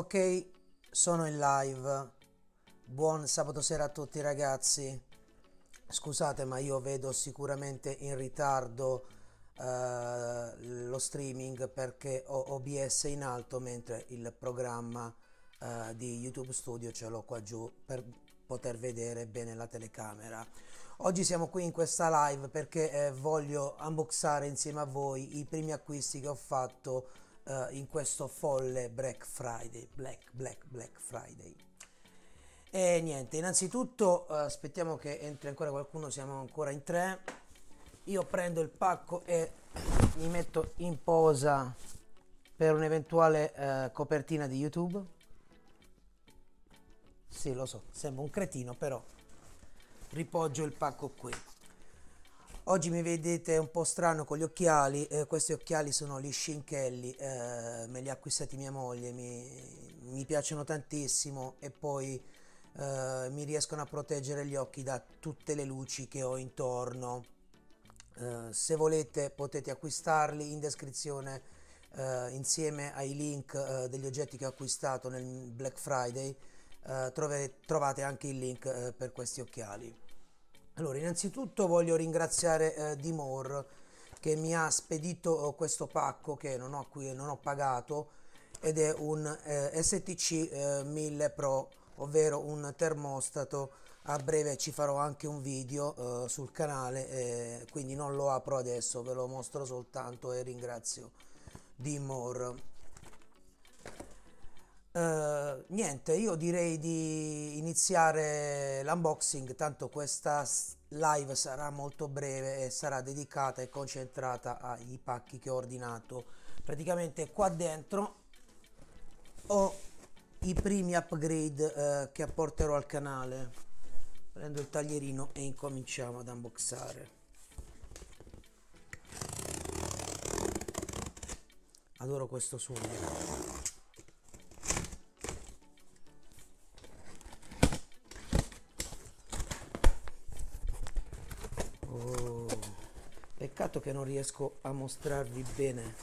Ok, sono in live. Buon sabato sera a tutti ragazzi. Scusate, ma io vedo sicuramente in ritardo uh, lo streaming perché ho OBS in alto mentre il programma uh, di YouTube Studio ce l'ho qua giù per poter vedere bene la telecamera. Oggi siamo qui in questa live perché eh, voglio unboxare insieme a voi i primi acquisti che ho fatto uh, in questo folle Black Friday, Black, Black, Black Friday. E niente, innanzitutto uh, aspettiamo che entri ancora qualcuno, siamo ancora in tre. Io prendo il pacco e mi metto in posa per un'eventuale uh, copertina di YouTube. Sì, lo so, sembra un cretino, però ripoggio il pacco qui. Oggi mi vedete un po' strano con gli occhiali, eh, questi occhiali sono gli Scinchelli, eh, me li ha acquistati mia moglie, mi, mi piacciono tantissimo e poi eh, mi riescono a proteggere gli occhi da tutte le luci che ho intorno. Eh, se volete potete acquistarli in descrizione eh, insieme ai link eh, degli oggetti che ho acquistato nel Black Friday, trovate, trovate anche il link per questi occhiali. Allora, innanzitutto voglio ringraziare eh, Dimor che mi ha spedito eh, questo pacco che non ho qui non ho pagato ed è un eh, STC eh, 1000 Pro, ovvero un termostato. A breve ci farò anche un video eh, sul canale, eh, quindi non lo apro adesso, ve lo mostro soltanto e ringrazio Dimor. Uh, niente, io direi di iniziare l'unboxing, tanto questa live sarà molto breve e sarà dedicata e concentrata ai pacchi che ho ordinato. Praticamente qua dentro ho i primi upgrade uh, che apporterò al canale. Prendo il taglierino e incominciamo ad unboxare. Adoro questo suono. Peccato che non riesco a mostrarvi bene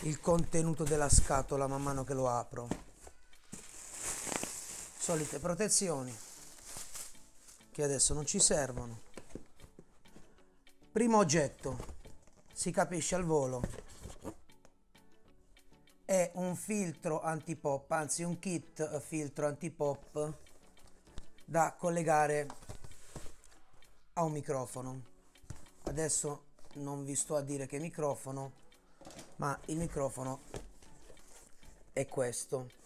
il contenuto della scatola man mano che lo apro. Solite protezioni che adesso non ci servono. Primo oggetto, si capisce al volo, è un filtro antipop, anzi un kit filtro antipop da collegare a un microfono. Adesso non vi sto a dire che microfono, ma il microfono è questo.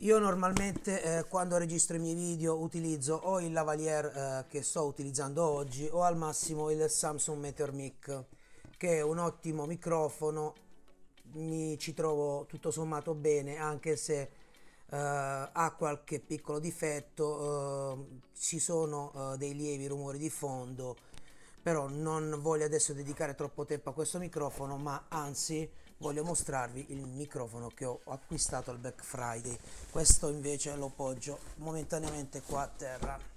Io normalmente eh, quando registro i miei video utilizzo o il lavalier eh, che sto utilizzando oggi o al massimo il Samsung Meteor Mic che è un ottimo microfono, mi ci trovo tutto sommato bene anche se ha qualche piccolo difetto, uh, ci sono uh, dei lievi rumori di fondo, però non voglio adesso dedicare troppo tempo a questo microfono, ma anzi voglio mostrarvi il microfono che ho acquistato al Black Friday. Questo invece lo poggio momentaneamente qua a terra.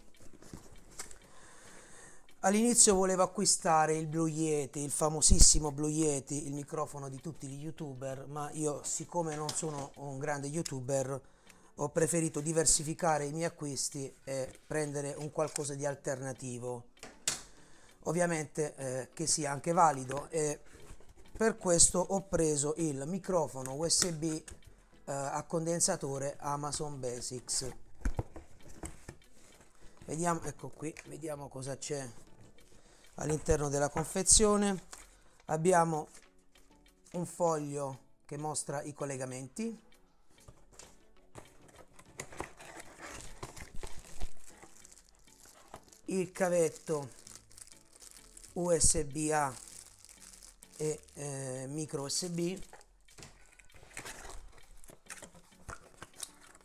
All'inizio volevo acquistare il Blue Yeti, il famosissimo Blue Yeti, il microfono di tutti gli youtuber, ma io siccome non sono un grande youtuber ho preferito diversificare i miei acquisti e prendere un qualcosa di alternativo. Ovviamente eh, che sia anche valido e per questo ho preso il microfono USB eh, a condensatore Amazon Basics. Vediamo ecco qui vediamo cosa c'è all'interno della confezione. Abbiamo un foglio che mostra i collegamenti il cavetto USB A e eh, micro USB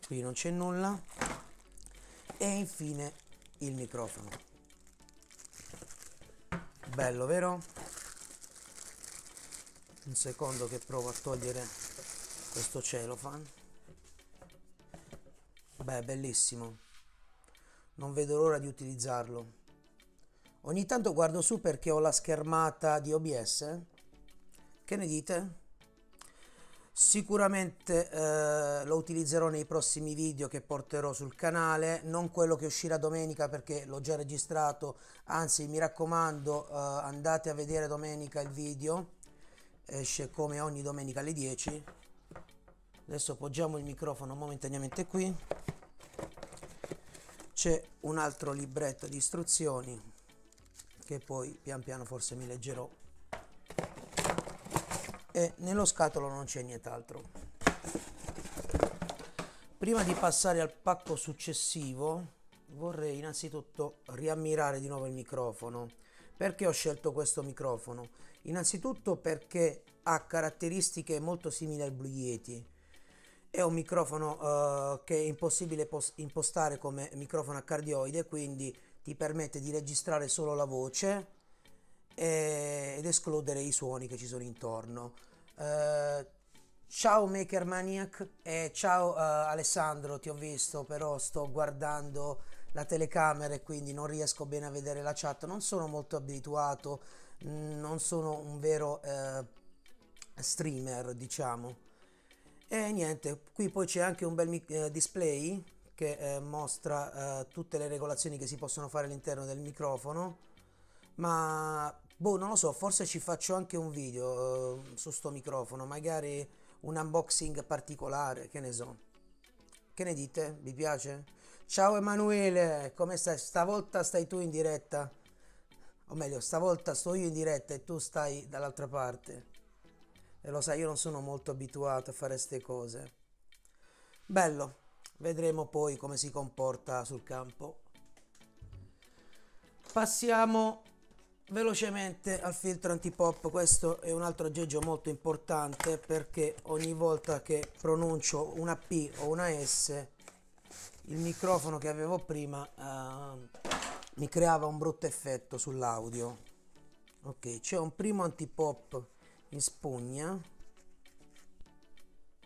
qui non c'è nulla. E infine il microfono. Bello vero? Un secondo che provo a togliere questo cellophane beh bellissimo non vedo l'ora di utilizzarlo. Ogni tanto guardo su perché ho la schermata di OBS. Che ne dite? Sicuramente eh, lo utilizzerò nei prossimi video che porterò sul canale, non quello che uscirà domenica perché l'ho già registrato, anzi mi raccomando eh, andate a vedere domenica il video, esce come ogni domenica alle 10. Adesso appoggiamo il microfono momentaneamente qui, c'è un altro libretto di istruzioni che poi pian piano forse mi leggerò e nello scatolo non c'è nient'altro. Prima di passare al pacco successivo vorrei innanzitutto riammirare di nuovo il microfono. Perché ho scelto questo microfono? Innanzitutto perché ha caratteristiche molto simili al Blue Yeti. È un microfono uh, che è impossibile impostare come microfono a cardioide, quindi ti permette di registrare solo la voce ed escludere i suoni che ci sono intorno. Uh, ciao Maker Maniac e ciao uh, Alessandro, ti ho visto, però sto guardando la telecamera e quindi non riesco bene a vedere la chat. Non sono molto abituato, mm, non sono un vero streamer, diciamo. E niente, qui poi c'è anche un bel display che mostra tutte le regolazioni che si possono fare all'interno del microfono ma Boh, non lo so, forse ci faccio anche un video uh, su sto microfono, magari un unboxing particolare, che ne so. Che ne dite? Vi piace? Ciao Emanuele, come stai? Stavolta stai tu in diretta? O meglio, stavolta sto io in diretta e tu stai dall'altra parte. E lo sai, io non sono molto abituato a fare queste cose. Bello, vedremo poi come si comporta sul campo. Passiamo velocemente al filtro antipop questo è un altro aggeggio molto importante perché ogni volta che pronuncio una P o una S il microfono che avevo prima uh, mi creava un brutto effetto sull'audio ok c'è un primo antipop in spugna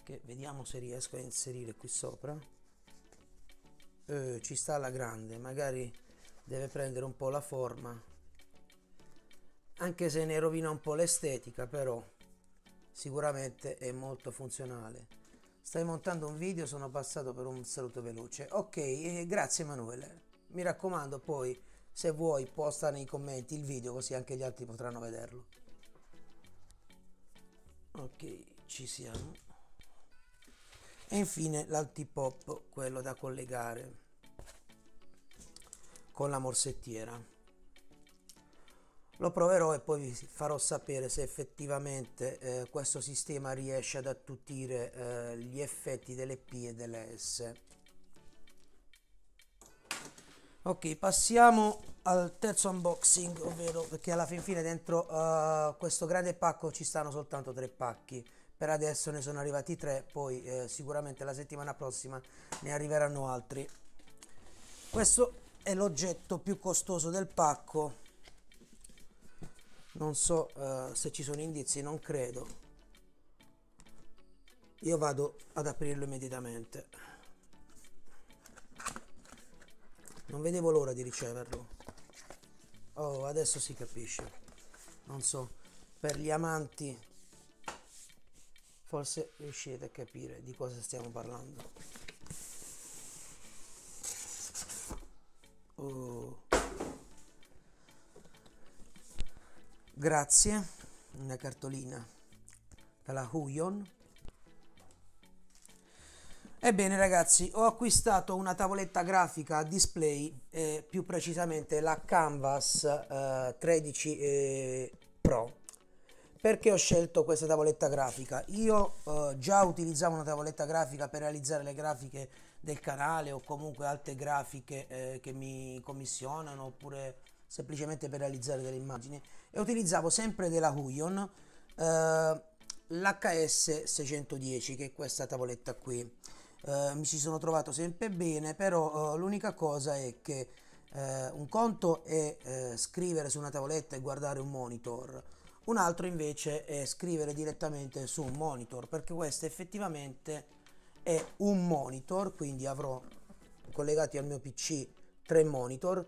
che vediamo se riesco a inserire qui sopra. Eh, ci sta alla grande magari deve prendere un po' la forma anche se ne rovina un po' l'estetica però sicuramente è molto funzionale. Stai montando un video sono passato per un saluto veloce. Ok eh, grazie Emanuele. Mi raccomando poi se vuoi posta nei commenti il video così anche gli altri potranno vederlo ok ci siamo e infine l'altipop quello da collegare con la morsettiera lo proverò e poi vi farò sapere se effettivamente eh, questo sistema riesce ad attutire eh, gli effetti delle P e delle S. Ok, passiamo al terzo unboxing, ovvero perché alla fin fine dentro uh, questo grande pacco ci stanno soltanto tre pacchi. Per adesso ne sono arrivati tre, poi eh, sicuramente la settimana prossima ne arriveranno altri. Questo è l'oggetto più costoso del pacco non so uh, se ci sono indizi non credo io vado ad aprirlo immediatamente non vedevo l'ora di riceverlo oh adesso si capisce. Non so per gli amanti forse riuscite a capire di cosa stiamo parlando. Oh. Grazie, una cartolina. Dalla Huion. Ebbene ragazzi, ho acquistato una tavoletta grafica a display, eh, più precisamente la Canvas eh, 13 eh, Pro. Perché ho scelto questa tavoletta grafica? Io eh, già utilizzavo una tavoletta grafica per realizzare le grafiche del canale o comunque altre grafiche eh, che mi commissionano oppure semplicemente per realizzare delle immagini e utilizzavo sempre della Huion eh, l'HS 610 che è questa tavoletta qui eh, mi ci sono trovato sempre bene però eh, l'unica cosa è che eh, un conto è eh, scrivere su una tavoletta e guardare un monitor un altro invece è scrivere direttamente su un monitor perché questo effettivamente è un monitor quindi avrò collegati al mio pc tre monitor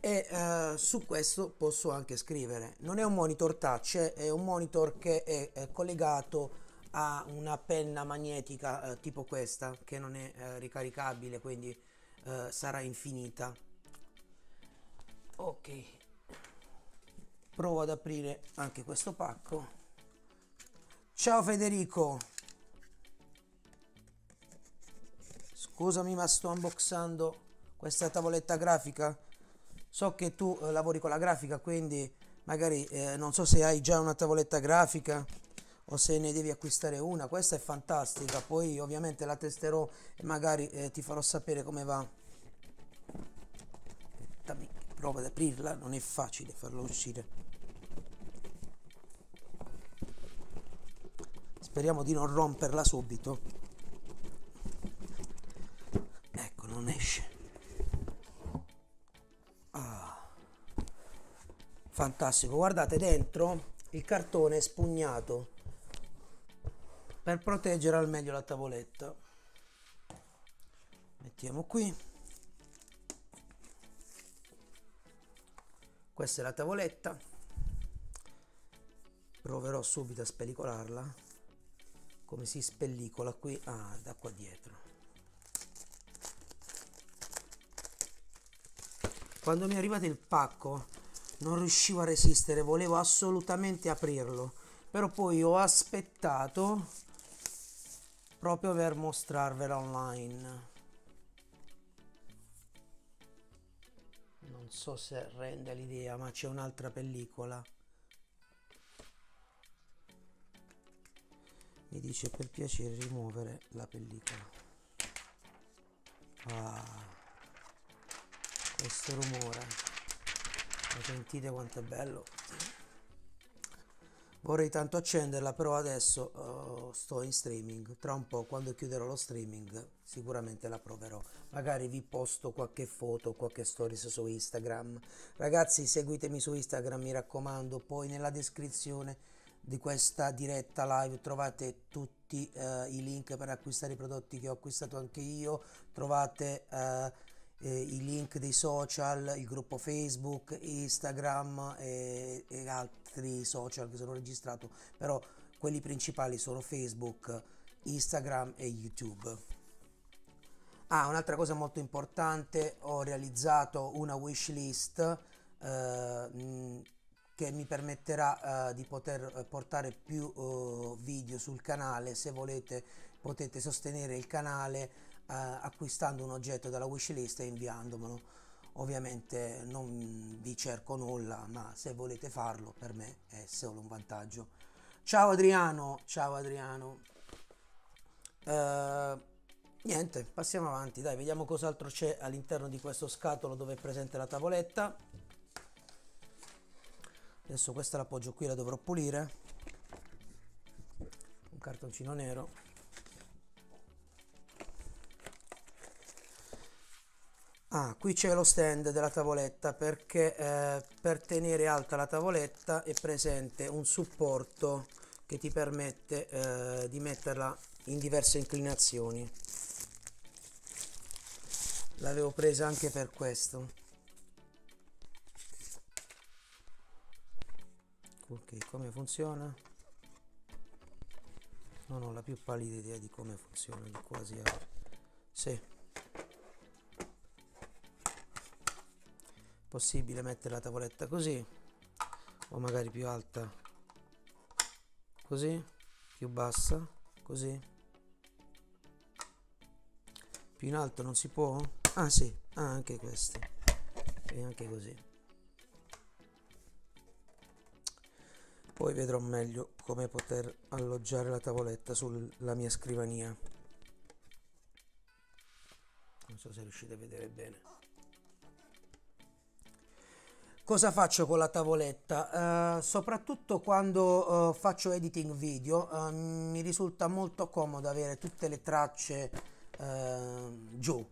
e uh, su questo posso anche scrivere. Non è un monitor touch è un monitor che è, è collegato ha una penna magnetica eh, tipo questa che non è eh, ricaricabile quindi eh, sarà infinita. Ok. Provo ad aprire anche questo pacco. Ciao Federico. Scusami ma sto unboxando questa tavoletta grafica. So che tu eh, lavori con la grafica quindi magari eh, non so se hai già una tavoletta grafica o se ne devi acquistare una. Questa è fantastica. Poi ovviamente la testerò e magari eh, ti farò sapere come va. Dammi, provo ad aprirla. Non è facile farlo uscire. Speriamo di non romperla subito. Ecco non esce. Ah. fantastico. Guardate dentro il cartone spugnato per proteggere al meglio la tavoletta. Mettiamo qui. Questa è la tavoletta. Proverò subito a spellicolarla. Come si spellicola qui? Ah, da qua dietro. Quando mi è arrivato il pacco non riuscivo a resistere volevo assolutamente aprirlo. Però poi ho aspettato proprio per mostrarvela online. Non so se rende l'idea ma c'è un'altra pellicola. Mi dice per piacere rimuovere la pellicola. Ah, questo rumore. Lo sentite quanto è bello vorrei tanto accenderla però adesso uh, sto in streaming. Tra un po' quando chiuderò lo streaming sicuramente la proverò. Magari vi posto qualche foto qualche stories su instagram. Ragazzi seguitemi su instagram mi raccomando. Poi nella descrizione di questa diretta live trovate tutti uh, i link per acquistare i prodotti che ho acquistato anche io. Trovate uh, eh, i link dei social, il gruppo Facebook, Instagram e, e altri social che sono registrato, però quelli principali sono Facebook, Instagram e YouTube. Ah, un'altra cosa molto importante, ho realizzato una wish list eh, che mi permetterà eh, di poter portare più eh, video sul canale. Se volete potete sostenere il canale eh, acquistando un oggetto dalla wishlist e inviandomelo. Ovviamente non vi cerco nulla, ma se volete farlo per me è solo un vantaggio. Ciao Adriano, ciao Adriano. Uh, niente, passiamo avanti, dai, vediamo cos'altro c'è all'interno di questo scatolo dove è presente la tavoletta. Adesso questa l'appoggio qui, la dovrò pulire. Un cartoncino nero. Ah, qui c'è lo stand della tavoletta perché eh, per tenere alta la tavoletta è presente un supporto che ti permette eh, di metterla in diverse inclinazioni. L'avevo presa anche per questo. Ok, come funziona? Non ho la più pallida idea di come funziona, di quasi... Sì. Possibile mettere la tavoletta così o magari più alta così più bassa così. Più in alto non si può? Ah sì ah, anche questi e anche così. Poi vedrò meglio come poter alloggiare la tavoletta sulla mia scrivania. Non so se riuscite a vedere bene Cosa faccio con la tavoletta? Uh, soprattutto quando uh, faccio editing video uh, mi risulta molto comodo avere tutte le tracce giù.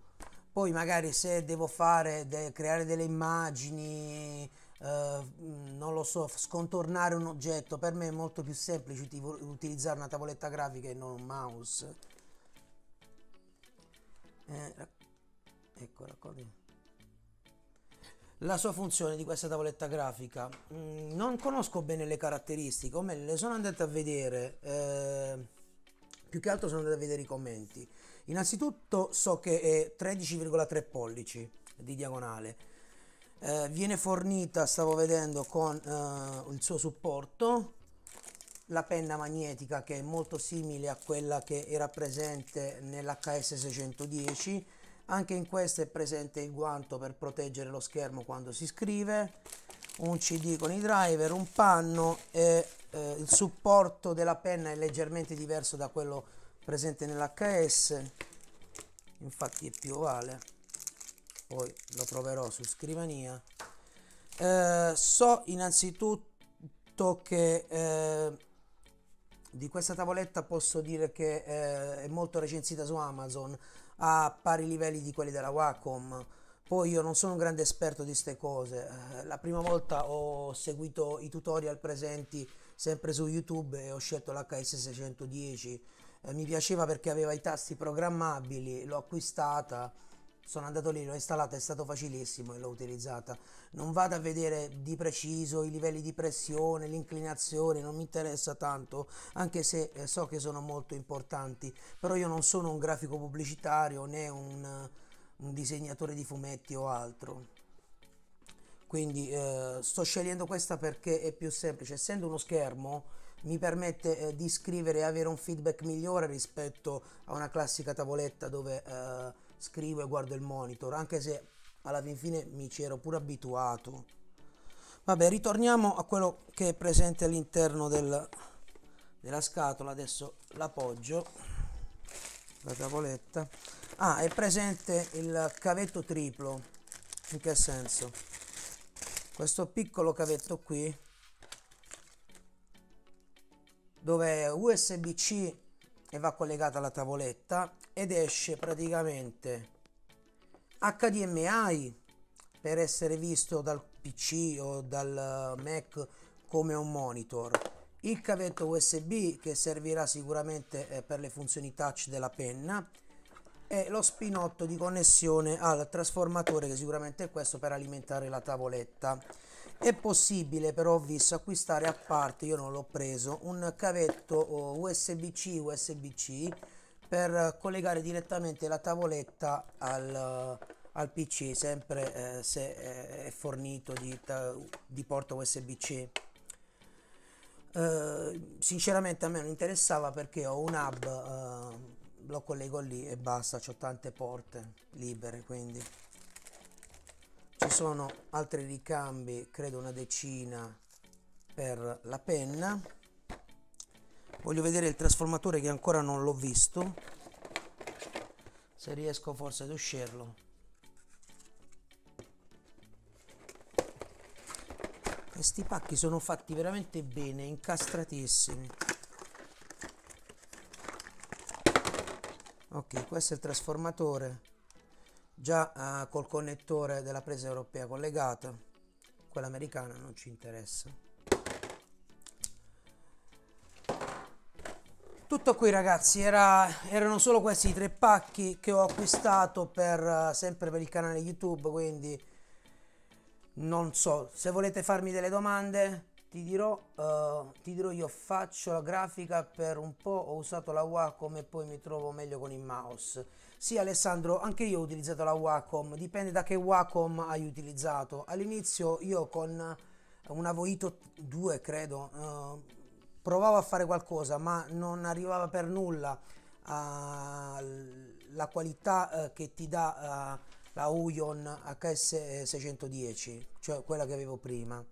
Poi magari se devo fare, de creare delle immagini, non lo so, scontornare un oggetto, per me è molto più semplice utilizzare una tavoletta grafica e non un mouse. Eh, ecco, raccogli la sua funzione di questa tavoletta grafica. Mm, non conosco bene le caratteristiche, o meglio, le sono andate a vedere. Eh, più che altro sono andato a vedere i commenti. Innanzitutto so che è 13,3 pollici di diagonale. Eh, viene fornita, stavo vedendo, con eh, il suo supporto, la penna magnetica che è molto simile a quella che era presente nell'HS 610. Anche in questa è presente il guanto per proteggere lo schermo quando si scrive, un CD con i driver, un panno e eh, il supporto della penna è leggermente diverso da quello presente nell'HS infatti è più ovale. Poi lo proverò su scrivania. Eh, so innanzitutto che eh, di questa tavoletta posso dire che eh, è molto recensita su Amazon a pari livelli di quelli della Wacom. Poi io non sono un grande esperto di queste cose eh, la prima volta ho seguito i tutorial presenti sempre su YouTube e ho scelto l'HS 610 eh, mi piaceva perché aveva i tasti programmabili, l'ho acquistata, sono andato lì, l'ho installata, è stato facilissimo e l'ho utilizzata. Non vado a vedere di preciso i livelli di pressione, l'inclinazione, non mi interessa tanto, anche se eh, so che sono molto importanti, però io non sono un grafico pubblicitario né un, un disegnatore di fumetti o altro. Quindi eh, sto scegliendo questa perché è più semplice, essendo uno schermo mi permette eh, di scrivere e avere un feedback migliore rispetto a una classica tavoletta dove eh, scrivo e guardo il monitor, anche se alla fin fine mi ci ero pure abituato. Vabbè, ritorniamo a quello che è presente all'interno del, della scatola, adesso l'appoggio, la tavoletta. Ah, è presente il cavetto triplo, in che senso? Questo piccolo cavetto qui dove USB-C e va collegata alla tavoletta ed esce praticamente. HDMI per essere visto dal PC o dal Mac come un monitor. Il cavetto USB che servirà sicuramente eh, per le funzioni touch della penna e lo spinotto di connessione al trasformatore che sicuramente è questo per alimentare la tavoletta. È possibile però ho visto acquistare a parte, io non l'ho preso, un cavetto USB-C USB-C per collegare direttamente la tavoletta al, al PC, sempre eh, se è fornito di, di porta USB-C. Uh, sinceramente a me non interessava perché ho un hub, uh, lo collego lì e basta, ho tante porte libere quindi ci sono altri ricambi credo una decina per la penna voglio vedere il trasformatore che ancora non l'ho visto. Se riesco forse ad uscirlo. Questi pacchi sono fatti veramente bene incastratissimi. Ok questo è il trasformatore. Già uh, col connettore della presa europea collegata. Quella americana non ci interessa tutto qui ragazzi era, erano solo questi tre pacchi che ho acquistato per uh, sempre per il canale youtube quindi non so. Se volete farmi delle domande ti dirò, uh, ti dirò io. Faccio la grafica per un po' ho usato la Wacom e poi mi trovo meglio con il mouse. Sì Alessandro anche io ho utilizzato la Wacom dipende da che Wacom hai utilizzato. All'inizio io con una Voito 2 credo uh, provavo a fare qualcosa ma non arrivava per nulla alla qualità uh, che ti dà la Uion HS 610 cioè quella che avevo prima.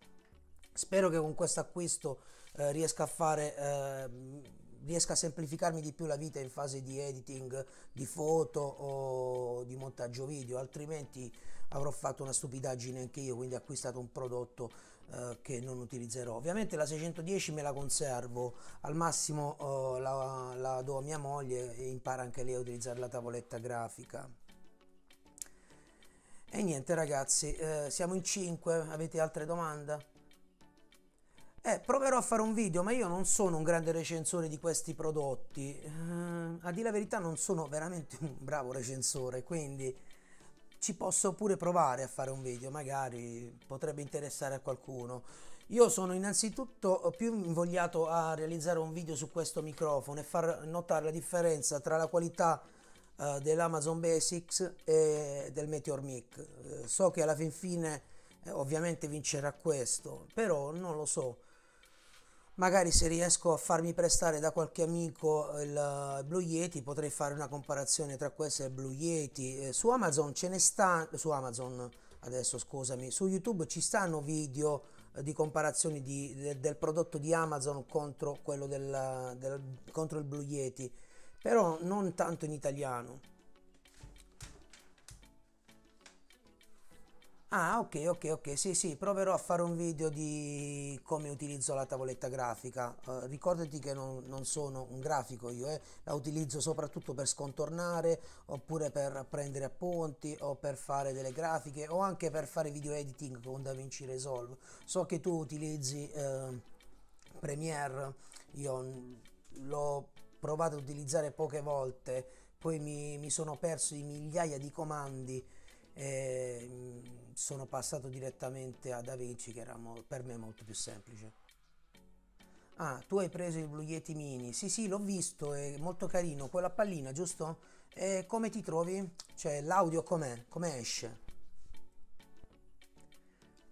Spero che con questo acquisto eh, riesca a fare eh, riesca a semplificarmi di più la vita in fase di editing di foto o di montaggio video, altrimenti avrò fatto una stupidaggine anche io, quindi ho acquistato un prodotto eh, che non utilizzerò. Ovviamente la 610 me la conservo, al massimo eh, la, la, do a mia moglie e impara anche lei a utilizzare la tavoletta grafica. E niente ragazzi, eh, siamo in 5, avete altre domande? Eh, proverò a fare un video, ma io non sono un grande recensore di questi prodotti. Eh, a dire la verità non sono veramente un bravo recensore, quindi ci posso pure provare a fare un video, magari potrebbe interessare a qualcuno. Io sono innanzitutto più invogliato a realizzare un video su questo microfono e far notare la differenza tra la qualità uh, dell'Amazon Basics e del Meteor Mic. Uh, so che alla fin fine eh, ovviamente vincerà questo, però non lo so. Magari se riesco a farmi prestare da qualche amico il Blue Yeti potrei fare una comparazione tra questo e il Blue Yeti. Eh, su Amazon ce ne sta, su Amazon adesso scusami, su YouTube ci stanno video di comparazioni di, de, del prodotto di Amazon contro quello del, del, contro il Blue Yeti, però non tanto in italiano. Ah, ok, ok, ok, sì, sì, proverò a fare un video di come utilizzo la tavoletta grafica. Uh, ricordati che non, non, sono un grafico io, eh. la utilizzo soprattutto per scontornare, oppure per prendere appunti, o per fare delle grafiche, o anche per fare video editing con DaVinci Resolve. So che tu utilizzi uh, Premiere, io l'ho provato ad utilizzare poche volte, poi mi, mi sono perso di migliaia di comandi e mm, sono passato direttamente a DaVinci che era per me molto più semplice. Ah, tu hai preso il Blue Yeti Mini? Sì, sì, l'ho visto, è molto carino, quella pallina, giusto? E come ti trovi? Cioè, l'audio com'è? Come esce?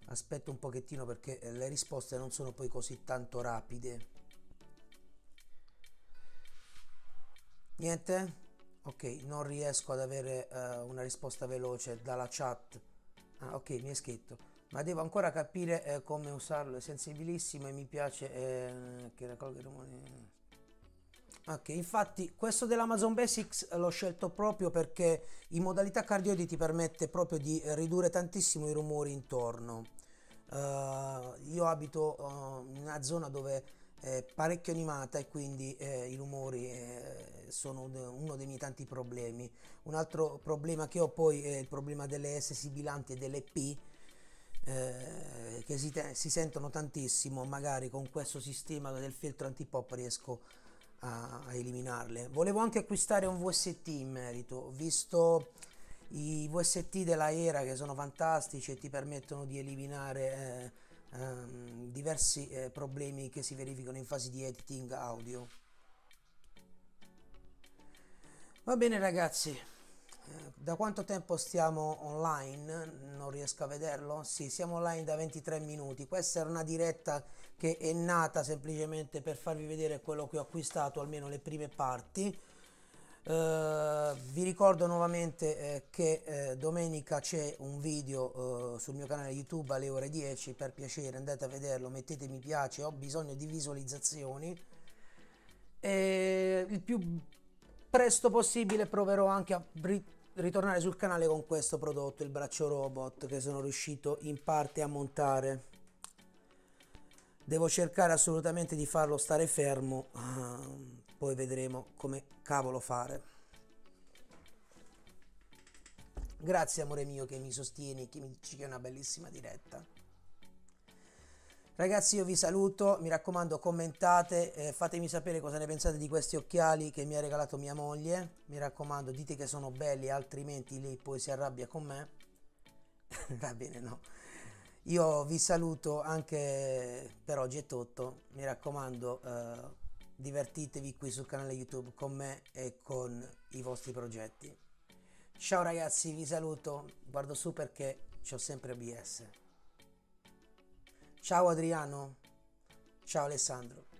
Aspetto un pochettino perché le risposte non sono poi così tanto rapide. Niente? Ok non riesco ad avere uh, una risposta veloce dalla chat. Ah, ok mi è scritto. Ma devo ancora capire eh, come usarlo. È sensibilissimo e mi piace eh, che raccolga i rumori. Ok infatti questo dell'Amazon Basics l'ho scelto proprio perché in modalità cardioidi ti permette proprio di ridurre tantissimo i rumori intorno. Uh, io abito uh, in una zona dove è parecchio animata e quindi eh, i rumori sono uno dei miei tanti problemi. Un altro problema che ho poi è il problema delle S sibilanti e delle P eh, che si, si, sentono tantissimo, magari con questo sistema del filtro antipop riesco a, a eliminarle. Volevo anche acquistare un VST in merito, visto i VST della Era che sono fantastici e ti permettono di eliminare eh, ehm, diversi eh, problemi che si verificano in fase di editing audio. Va bene ragazzi, eh, da quanto tempo stiamo online? Non riesco a vederlo. Sì, siamo online da 23 minuti. Questa era una diretta che è nata semplicemente per farvi vedere quello che ho acquistato, almeno le prime parti. Uh, vi ricordo nuovamente eh, che eh, domenica c'è un video uh, sul mio canale YouTube alle ore 10, per piacere andate a vederlo, mettete mi piace, ho bisogno di visualizzazioni e il più presto possibile proverò anche a ri ritornare sul canale con questo prodotto, il braccio robot che sono riuscito in parte a montare. Devo cercare assolutamente di farlo stare fermo. Uh, poi vedremo come cavolo fare. Grazie amore mio che mi sostieni, che mi dici che è una bellissima diretta. Ragazzi io vi saluto, mi raccomando commentate, eh, fatemi sapere cosa ne pensate di questi occhiali che mi ha regalato mia moglie, mi raccomando dite che sono belli altrimenti lei poi si arrabbia con me. Va bene no. Io vi saluto anche per oggi è tutto, mi raccomando eh, divertitevi qui sul canale YouTube con me e con i vostri progetti. Ciao ragazzi, vi saluto, guardo su perché ho sempre OBS. Ciao Adriano, ciao Alessandro.